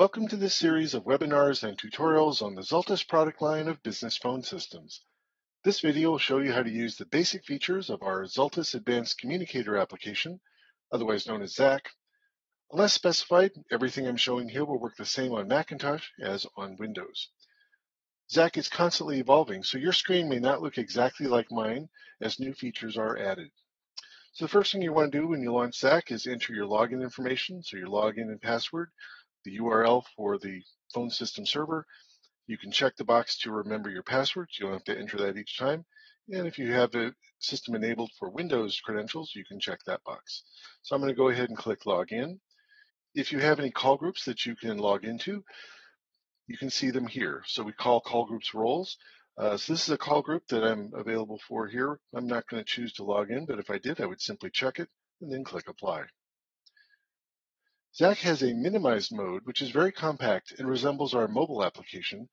Welcome to this series of webinars and tutorials on the Zultys product line of business phone systems. This video will show you how to use the basic features of our Zultys Advanced Communicator application, otherwise known as ZAC. Unless specified, everything I'm showing here will work the same on Macintosh as on Windows. ZAC is constantly evolving, so your screen may not look exactly like mine as new features are added. So the first thing you want to do when you launch ZAC is enter your login information, so your login and password, the URL for the phone system server. You can check the box to remember your passwords. You don't have to enter that each time. And if you have a system enabled for Windows credentials, you can check that box. So I'm going to go ahead and click Login. If you have any call groups that you can log into, you can see them here. So we call call groups roles. Uh, so this is a call group that I'm available for here. I'm not going to choose to log in, but if I did, I would simply check it and then click Apply. ZAC has a minimized mode, which is very compact and resembles our mobile application,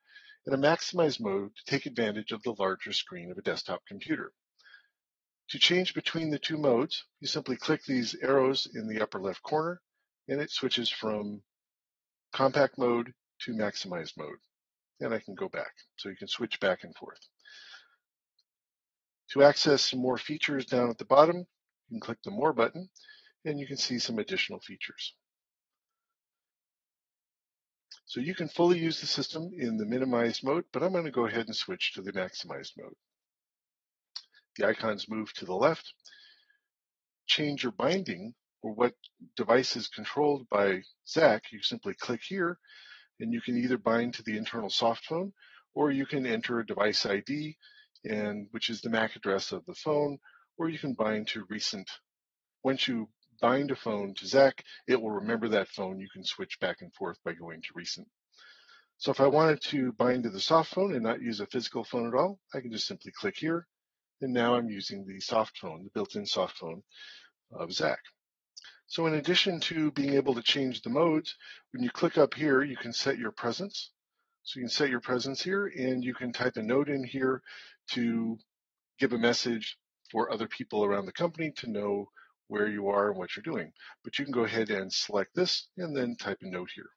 and a maximized mode to take advantage of the larger screen of a desktop computer. To change between the two modes, you simply click these arrows in the upper left corner, and it switches from compact mode to maximized mode. And I can go back, so you can switch back and forth. To access some more features down at the bottom, you can click the More button, and you can see some additional features. So you can fully use the system in the minimized mode, but I'm going to go ahead and switch to the maximized mode. The icons move to the left. Change your binding or what device is controlled by ZAC, you simply click here and you can either bind to the internal soft phone or you can enter a device ID and which is the MAC address of the phone, or you can bind to recent. Once you bind a phone to ZAC, it will remember that phone. You can switch back and forth by going to recent. So if I wanted to bind to the soft phone and not use a physical phone at all, I can just simply click here. And now I'm using the soft phone, the built-in soft phone of ZAC. So in addition to being able to change the modes, when you click up here, you can set your presence. So you can set your presence here and you can type a note in here to give a message for other people around the company to know where you are and what you're doing. But you can go ahead and select this and then type a note here.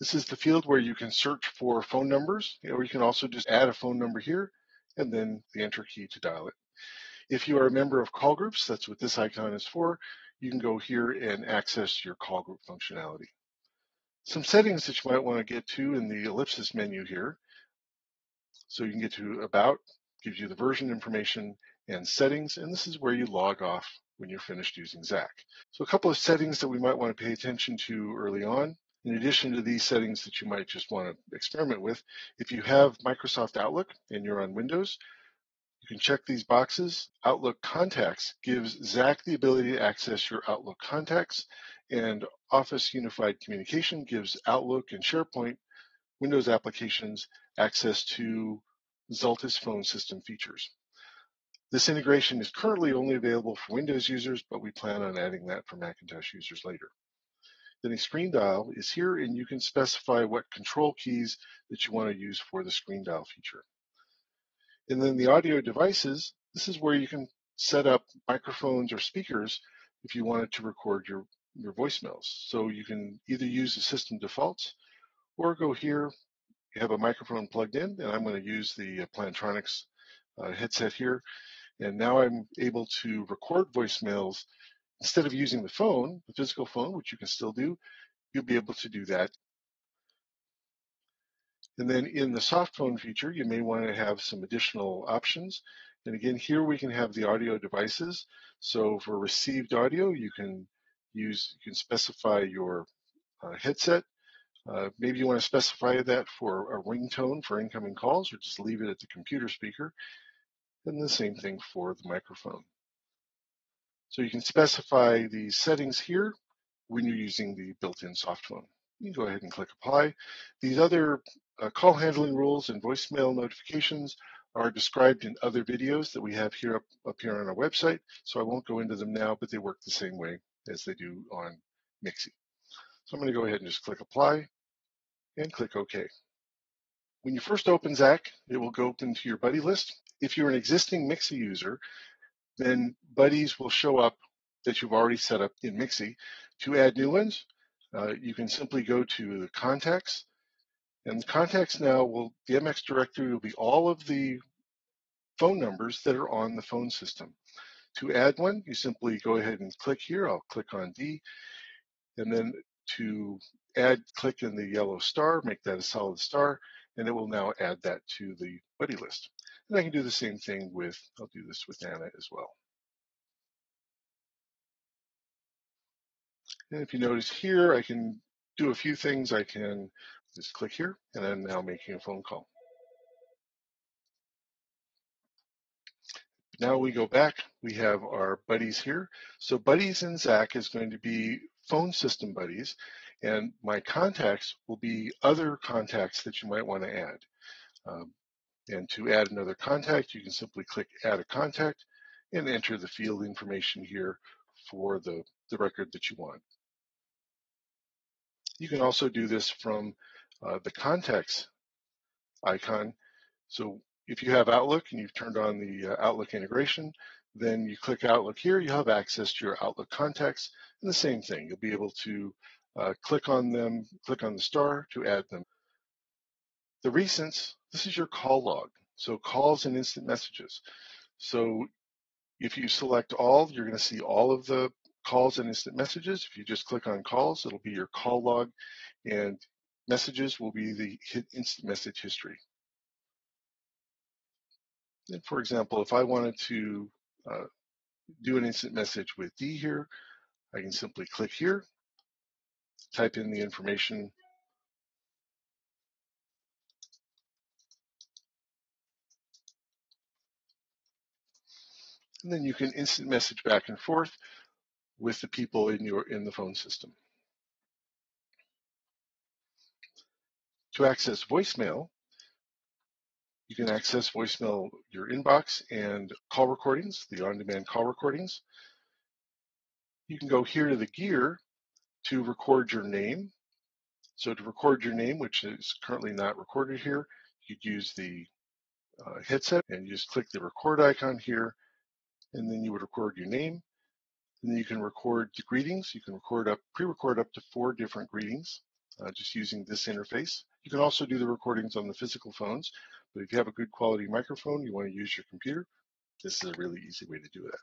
This is the field where you can search for phone numbers, or you can also just add a phone number here and then the enter key to dial it. If you are a member of call groups, that's what this icon is for, you can go here and access your call group functionality. Some settings that you might want to get to in the ellipsis menu here so you can get to about, gives you the version information and settings, and this is where you log off when you're finished using ZAC. So a couple of settings that we might want to pay attention to early on. In addition to these settings that you might just want to experiment with, if you have Microsoft Outlook and you're on Windows, you can check these boxes. Outlook Contacts gives ZAC the ability to access your Outlook contacts, and Office Unified Communication gives Outlook and SharePoint Windows applications access to Zultys phone system features. This integration is currently only available for Windows users, but we plan on adding that for Macintosh users later. Then a screen dial is here and you can specify what control keys that you want to use for the screen dial feature. And then the audio devices, this is where you can set up microphones or speakers if you wanted to record your, your voicemails. So you can either use the system defaults or go here you have a microphone plugged in, and I'm going to use the uh, Plantronics uh, headset here. And now I'm able to record voicemails instead of using the phone, the physical phone, which you can still do, you'll be able to do that. And then in the soft phone feature, you may want to have some additional options. And again, here we can have the audio devices. So for received audio, you can use, you can specify your uh, headset uh, maybe you want to specify that for a ringtone for incoming calls or just leave it at the computer speaker. And the same thing for the microphone. So you can specify the settings here when you're using the built-in soft phone. You can go ahead and click apply. These other uh, call handling rules and voicemail notifications are described in other videos that we have here up, up here on our website. So I won't go into them now, but they work the same way as they do on MXIE. So I'm going to go ahead and just click apply and click OK. When you first open ZAC, it will go open to your buddy list. If you're an existing MXIE user, then buddies will show up that you've already set up in MXIE. To add new ones, uh, you can simply go to the contacts, and contacts now will, the MX directory will be all of the phone numbers that are on the phone system. To add one, you simply go ahead and click here. I'll click on D, and then to add, click in the yellow star, make that a solid star, and it will now add that to the buddy list. And I can do the same thing with, I'll do this with Anna as well. And if you notice here, I can do a few things. I can just click here, and I'm now making a phone call. Now we go back, we have our buddies here. So buddies in ZAC is going to be phone system buddies, and my contacts will be other contacts that you might want to add. Um, and to add another contact, you can simply click add a contact and enter the field information here for the, the record that you want. You can also do this from uh, the contacts icon. So if you have Outlook and you've turned on the uh, Outlook integration, then you click Outlook here, you have access to your Outlook contacts, and the same thing. You'll be able to uh, click on them, click on the star to add them. The recents, this is your call log. So calls and instant messages. So if you select all, you're going to see all of the calls and instant messages. If you just click on calls, it'll be your call log, and messages will be the instant message history. And for example, if I wanted to uh, do an instant message with D here, I can simply click here, type in the information and then you can instant message back and forth with the people in your in the phone system. To access voicemail, you can access voicemail your inbox and call recordings, the on-demand call recordings. You can go here to the gear to record your name. So to record your name, which is currently not recorded here, you could use the uh, headset and you just click the record icon here, and then you would record your name. And then you can record the greetings. You can record up, pre-record up to four different greetings uh, just using this interface. You can also do the recordings on the physical phones, but if you have a good quality microphone, you want to use your computer, this is a really easy way to do that.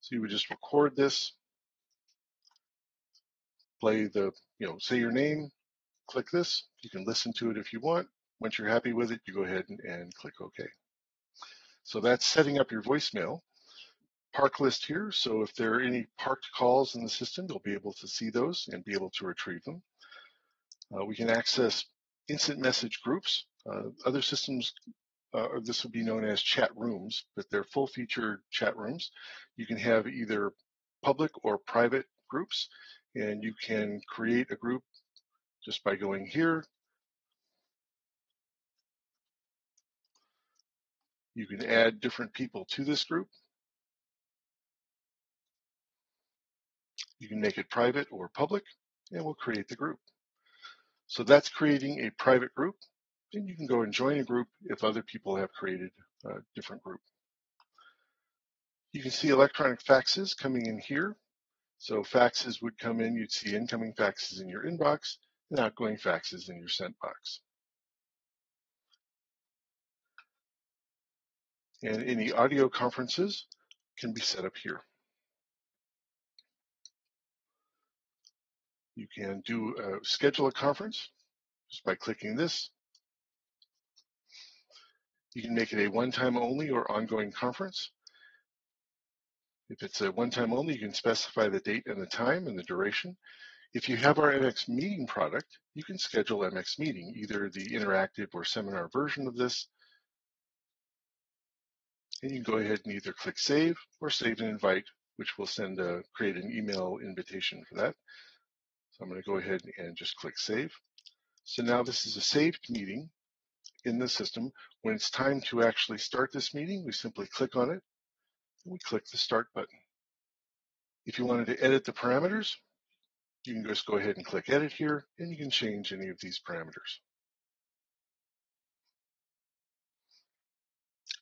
So you would just record this, play the, you know, say your name, click this. You can listen to it if you want. Once you're happy with it, you go ahead and, and click OK. So that's setting up your voicemail park list here. So if there are any parked calls in the system, you'll be able to see those and be able to retrieve them. Uh, we can access instant message groups. Uh, other systems, uh, or this would be known as chat rooms, but they're full featured chat rooms. You can have either public or private groups, and you can create a group just by going here. You can add different people to this group. You can make it private or public, and we'll create the group. So that's creating a private group, and you can go and join a group if other people have created a different group. You can see electronic faxes coming in here. So faxes would come in, you'd see incoming faxes in your inbox and outgoing faxes in your sent box. And any audio conferences can be set up here. You can do uh, schedule a conference just by clicking this. You can make it a one-time only or ongoing conference. If it's a one-time only, you can specify the date and the time and the duration. If you have our MX Meeting product, you can schedule MX Meeting, either the interactive or seminar version of this. And you can go ahead and either click Save or Save and Invite, which will send a, create an email invitation for that. So I'm going to go ahead and just click save. So now this is a saved meeting in the system. When it's time to actually start this meeting, we simply click on it we click the start button. If you wanted to edit the parameters, you can just go ahead and click edit here and you can change any of these parameters.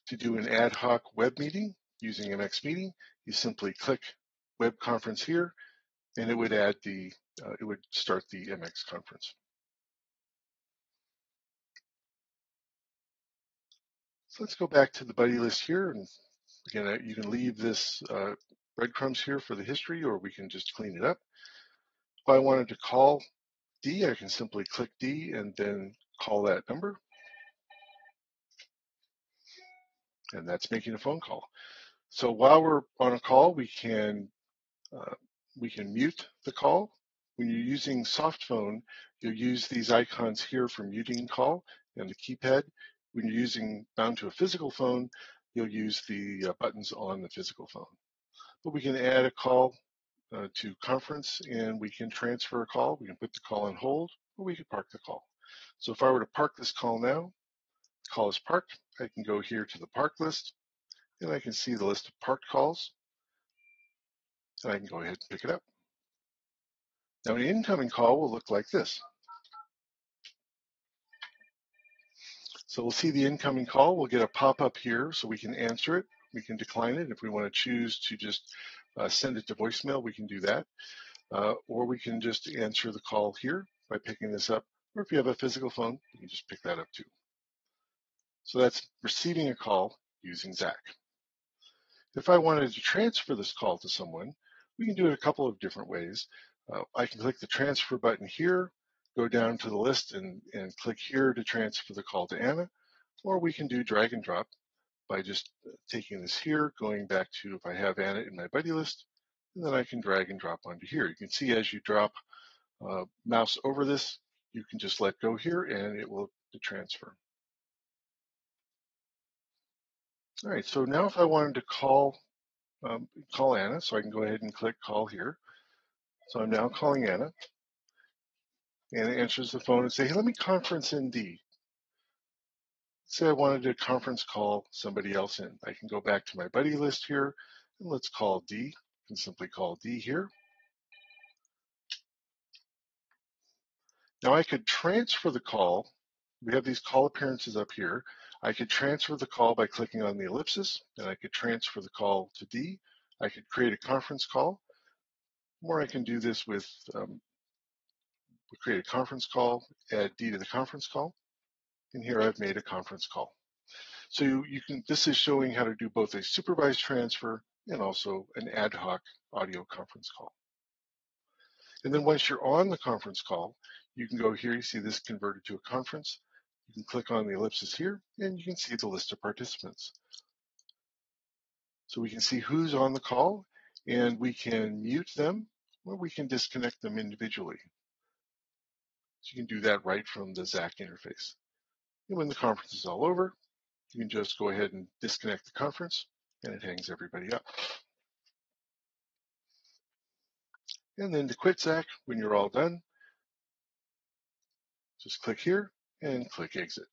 To do an ad hoc web meeting using MX Meeting, you simply click Web Conference here, and it would add the, uh, it would start the MX conference. So let's go back to the buddy list here, and again, uh, you can leave this uh, breadcrumbs here for the history, or we can just clean it up. If I wanted to call D, I can simply click D and then call that number. And that's making a phone call. So while we're on a call, we can uh, we can mute the call. When you're using soft phone, you'll use these icons here for muting call and the keypad. When you're using bound to a physical phone, you'll use the uh, buttons on the physical phone. But we can add a call uh, to conference and we can transfer a call. We can put the call on hold or we can park the call. So if I were to park this call now, call is parked. I can go here to the park list and I can see the list of parked calls and I can go ahead and pick it up. Now an incoming call will look like this. So we'll see the incoming call. We'll get a pop-up here so we can answer it. We can decline it. If we want to choose to just uh, send it to voicemail, we can do that. Uh, or we can just answer the call here by picking this up. Or if you have a physical phone, you can just pick that up too. So that's receiving a call using ZAC. If I wanted to transfer this call to someone, we can do it a couple of different ways. Uh, I can click the transfer button here, go down to the list and, and click here to transfer the call to Anna, or we can do drag and drop by just uh, taking this here, going back to if I have Anna in my buddy list, and then I can drag and drop onto here. You can see as you drop uh, mouse over this, you can just let go here and it will transfer. All right, so now if I wanted to call um, call Anna, so I can go ahead and click call here. So I'm now calling Anna. Anna answers the phone and say, hey, let me conference in D. Say I wanted to conference call somebody else in. I can go back to my buddy list here and let's call D. I can simply call D here. Now I could transfer the call. We have these call appearances up here. I could transfer the call by clicking on the ellipsis, and I could transfer the call to D. I could create a conference call, or I can do this with um, create a conference call, add D to the conference call, and here I've made a conference call. So you, you can, this is showing how to do both a supervised transfer and also an ad hoc audio conference call. And then once you're on the conference call, you can go here, you see this converted to a conference. You can click on the ellipsis here and you can see the list of participants. So we can see who's on the call and we can mute them or we can disconnect them individually. So you can do that right from the ZAC interface. And when the conference is all over, you can just go ahead and disconnect the conference and it hangs everybody up. And then to quit ZAC, when you're all done, just click here and click exit.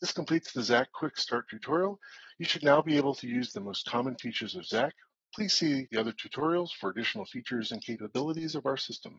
This completes the ZAC Quick Start tutorial. You should now be able to use the most common features of ZAC. Please see the other tutorials for additional features and capabilities of our system.